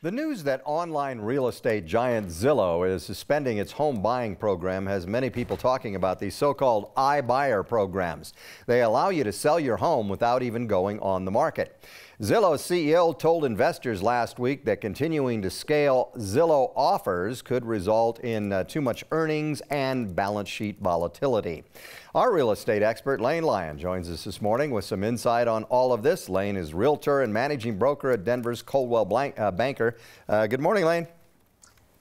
The news that online real estate giant Zillow is suspending its home buying program has many people talking about these so-called iBuyer programs. They allow you to sell your home without even going on the market. Zillow's CEO told investors last week that continuing to scale Zillow offers could result in uh, too much earnings and balance sheet volatility. Our real estate expert Lane Lyon joins us this morning with some insight on all of this. Lane is realtor and managing broker at Denver's Coldwell Blank, uh, Banker. Uh, good morning, Lane.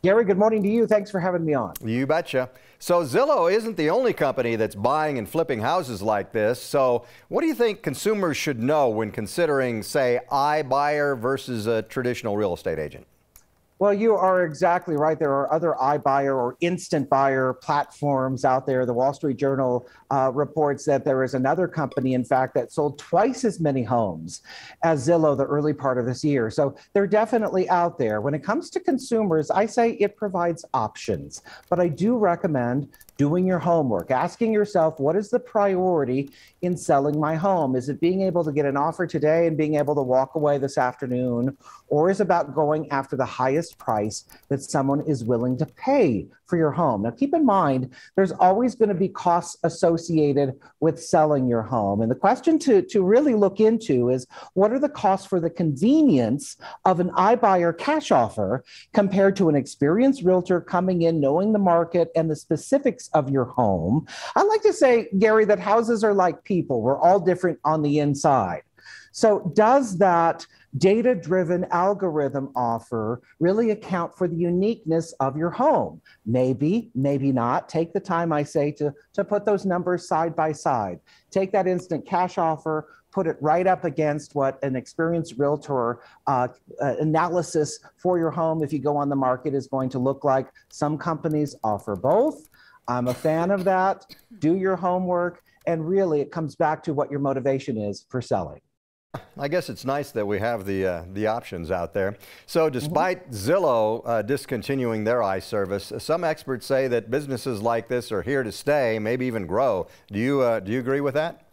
Gary, good morning to you. Thanks for having me on. You betcha. So Zillow isn't the only company that's buying and flipping houses like this. So what do you think consumers should know when considering, say, iBuyer versus a traditional real estate agent? Well, you are exactly right. There are other iBuyer or instant buyer platforms out there. The Wall Street Journal uh, reports that there is another company, in fact, that sold twice as many homes as Zillow the early part of this year. So they're definitely out there. When it comes to consumers, I say it provides options, but I do recommend doing your homework, asking yourself, what is the priority in selling my home? Is it being able to get an offer today and being able to walk away this afternoon? Or is it about going after the highest price that someone is willing to pay for your home? Now, keep in mind, there's always going to be costs associated with selling your home. And the question to, to really look into is what are the costs for the convenience of an iBuyer cash offer compared to an experienced realtor coming in, knowing the market and the specifics of your home. I like to say, Gary, that houses are like people, we're all different on the inside. So, does that data driven algorithm offer really account for the uniqueness of your home? Maybe, maybe not. Take the time, I say, to, to put those numbers side by side. Take that instant cash offer, put it right up against what an experienced realtor uh, uh, analysis for your home, if you go on the market, is going to look like. Some companies offer both. I'm a fan of that. Do your homework. And really, it comes back to what your motivation is for selling. I guess it's nice that we have the uh, the options out there. So, despite mm -hmm. Zillow uh, discontinuing their iService, some experts say that businesses like this are here to stay, maybe even grow. Do you uh, do you agree with that?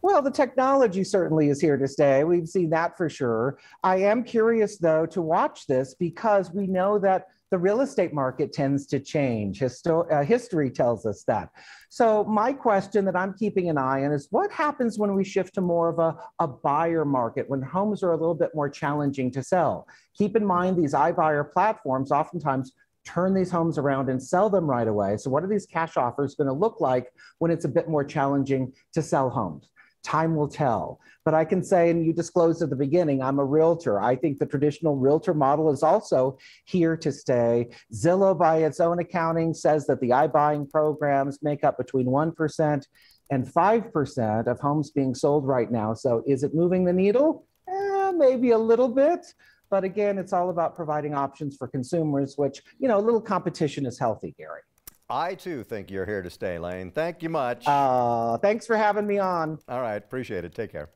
Well, the technology certainly is here to stay. We've seen that for sure. I am curious, though, to watch this because we know that the real estate market tends to change. Histo- uh, history tells us that. So, my question that I'm keeping an eye on is what happens when we shift to more of a, a buyer market, when homes are a little bit more challenging to sell? Keep in mind, these iBuyer platforms oftentimes turn these homes around and sell them right away. So, what are these cash offers going to look like when it's a bit more challenging to sell homes? Time will tell. But I can say, and you disclosed at the beginning, I'm a realtor. I think the traditional realtor model is also here to stay. Zillow, by its own accounting, says that the iBuying programs make up between 1% and 5% of homes being sold right now. So is it moving the needle? Eh, maybe a little bit. But again, it's all about providing options for consumers, which, you know, a little competition is healthy, Gary. I too think you're here to stay, Lane. Thank you much. Uh, thanks for having me on. All right. Appreciate it. Take care.